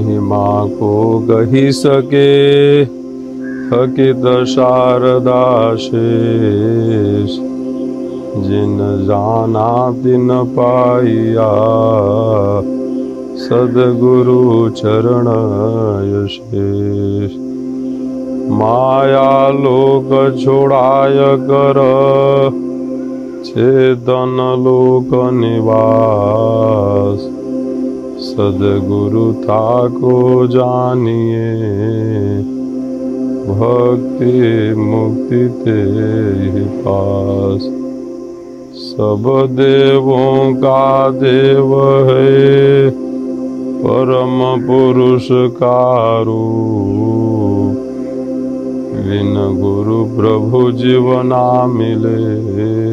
महिमा को कही सके थकित शारदा शेष जिन जाना तिन पाइया, सदगुरु चरण यशेष। माया लोक छोड़ाय कर, चेतन लोक निवास। सदगुरु था को जानिए, भक्ति मुक्ति ते पास। सब देवों का देव है, परम पुरुष का रूप। बिन गुरु प्रभु जीवना मिले।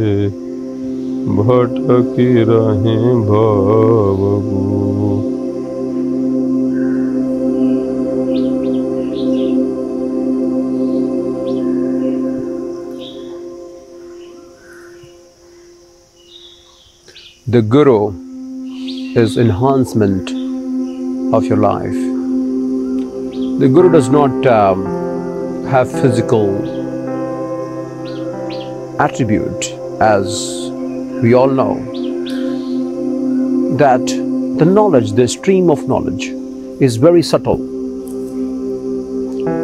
भटकी रहे भवगु The Guru is enhancement of your life. The Guru does not um, have physical attribute as we all know that the knowledge, the stream of knowledge is very subtle,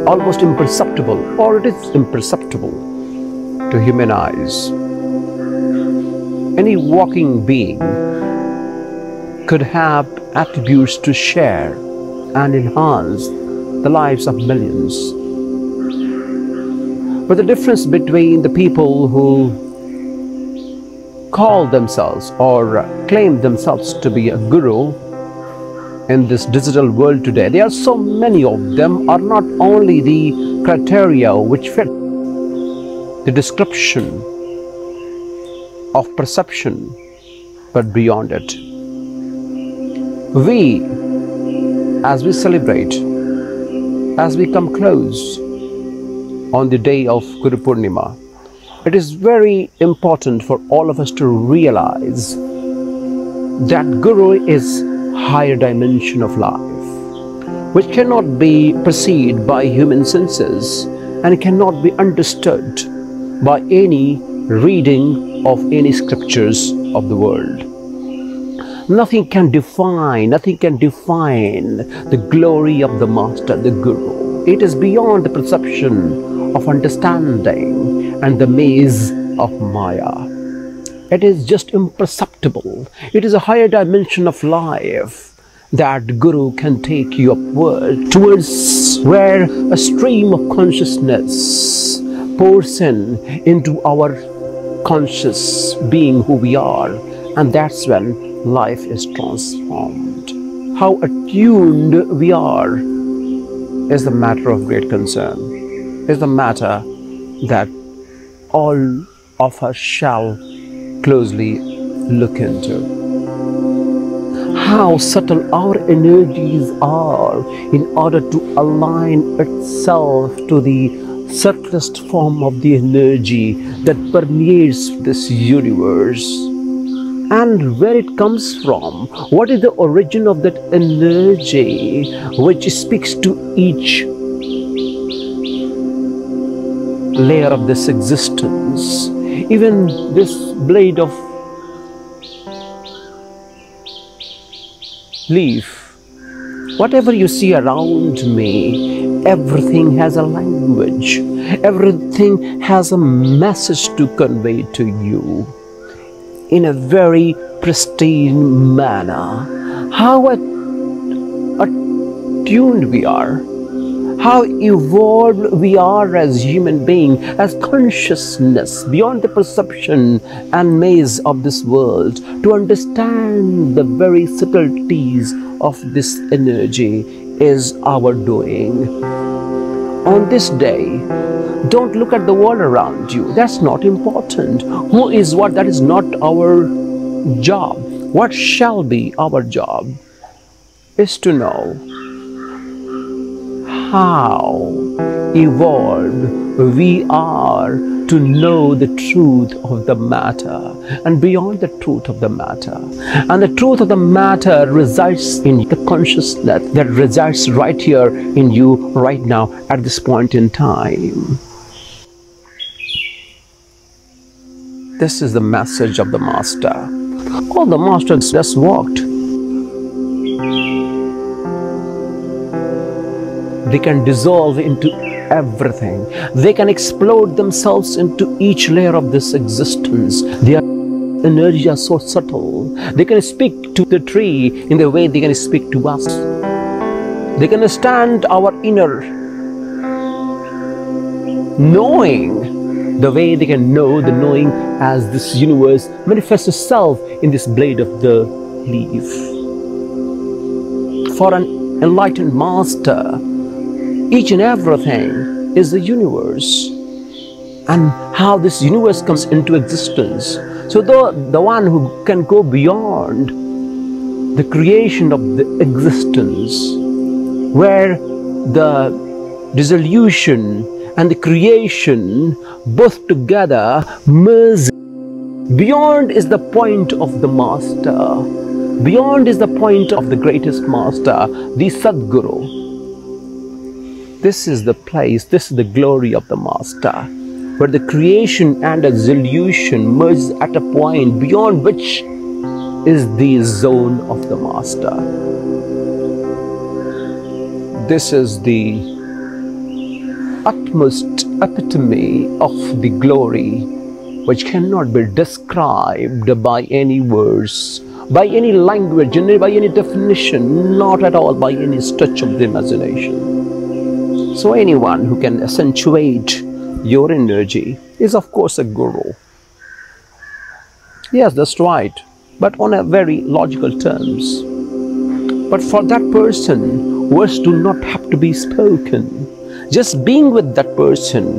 almost imperceptible or it is imperceptible to human eyes any walking being could have attributes to share and enhance the lives of millions. But the difference between the people who call themselves or claim themselves to be a guru in this digital world today, there are so many of them, are not only the criteria which fit the description of perception, but beyond it. We, as we celebrate, as we come close on the day of Guru Purnima, it is very important for all of us to realize that Guru is higher dimension of life, which cannot be perceived by human senses and cannot be understood by any reading of any scriptures of the world. Nothing can define, nothing can define the glory of the Master, the Guru. It is beyond the perception of understanding and the maze of Maya. It is just imperceptible. It is a higher dimension of life that Guru can take you upward towards where a stream of consciousness pours in into our conscious being who we are and that's when life is transformed how attuned we are is the matter of great concern is the matter that all of us shall closely look into. How subtle our energies are in order to align itself to the subtlest form of the energy that permeates this universe. And where it comes from what is the origin of that energy which speaks to each layer of this existence. Even this blade of leaf whatever you see around me everything has a language. Everything has a message to convey to you in a very pristine manner. How attuned we are how evolved we are as human beings, as consciousness beyond the perception and maze of this world, to understand the very subtleties of this energy is our doing. On this day, don't look at the world around you. That's not important. Who is what? That is not our job. What shall be our job is to know how evolved we are to know the truth of the matter and beyond the truth of the matter. And the truth of the matter resides in the consciousness that resides right here in you right now at this point in time. This is the message of the Master. All the Masters just walked. They can dissolve into everything. They can explode themselves into each layer of this existence. Their energy are so subtle. They can speak to the tree in the way they can speak to us. They can understand our inner knowing the way they can know the knowing as this universe manifests itself in this blade of the leaf. For an enlightened master, each and everything is the universe and how this universe comes into existence. So, the, the one who can go beyond the creation of the existence, where the dissolution and the creation both together merge. Beyond is the point of the master. Beyond is the point of the greatest master, the Sadguru. This is the place, this is the glory of the Master, where the creation and the dissolution merge at a point beyond which is the zone of the Master. This is the utmost epitome of the glory which cannot be described by any words, by any language, by any definition, not at all by any stretch of the imagination. So, anyone who can accentuate your energy is, of course, a guru. Yes, that's right, but on a very logical terms. But for that person, words do not have to be spoken. Just being with that person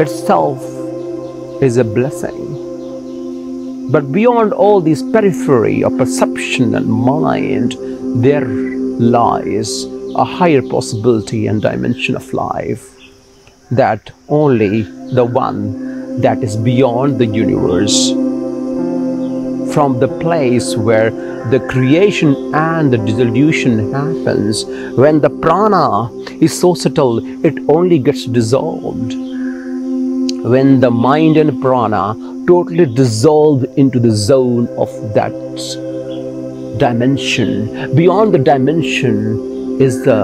itself is a blessing. But beyond all these periphery of perception and mind, there lies a higher possibility and dimension of life that only the one that is beyond the universe. From the place where the creation and the dissolution happens when the prana is so subtle it only gets dissolved. When the mind and prana totally dissolve into the zone of that dimension beyond the dimension is the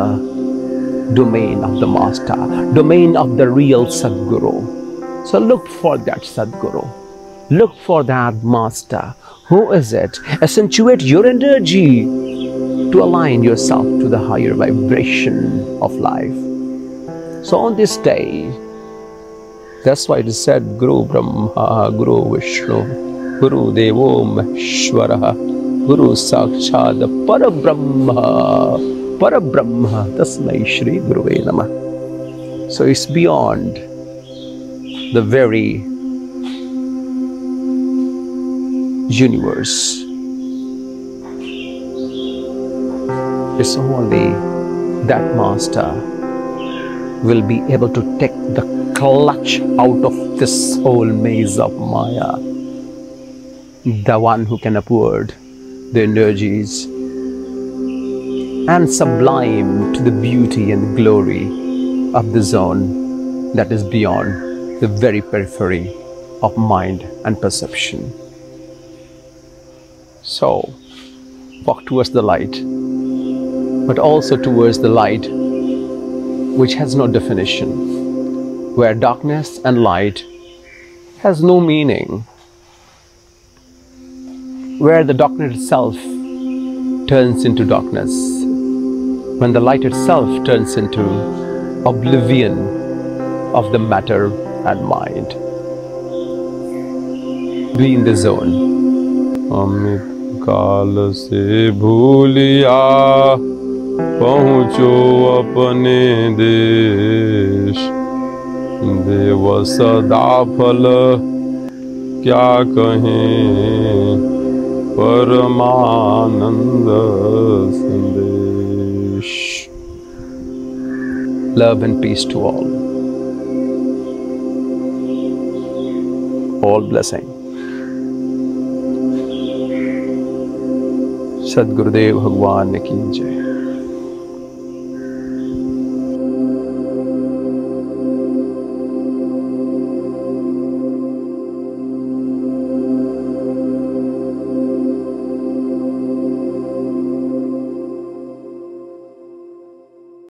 domain of the master, domain of the real Sadguru. So look for that Sadguru. Look for that master. Who is it? Accentuate your energy to align yourself to the higher vibration of life. So on this day, that's why it is said Guru Brahma, Guru Vishnu, Guru Devo Maheshwara, Guru Sakshad Parabrahma. Parabrahma Tasmai Shri Guruve Namah. So it's beyond the very universe. It's only that master will be able to take the clutch out of this whole maze of Maya. The one who can upward the energies and sublime to the beauty and glory of the zone that is beyond the very periphery of mind and perception. So, walk towards the light, but also towards the light which has no definition, where darkness and light has no meaning, where the darkness itself turns into darkness when the light itself turns into oblivion of the matter and mind. Be in the zone. Amit काल से भूलिया पहुँचो अपने देश देव सदा फल क्या कहें परमानंद संदेश Love and peace to all. All blessing. सदगुरुदेव भगवान की जय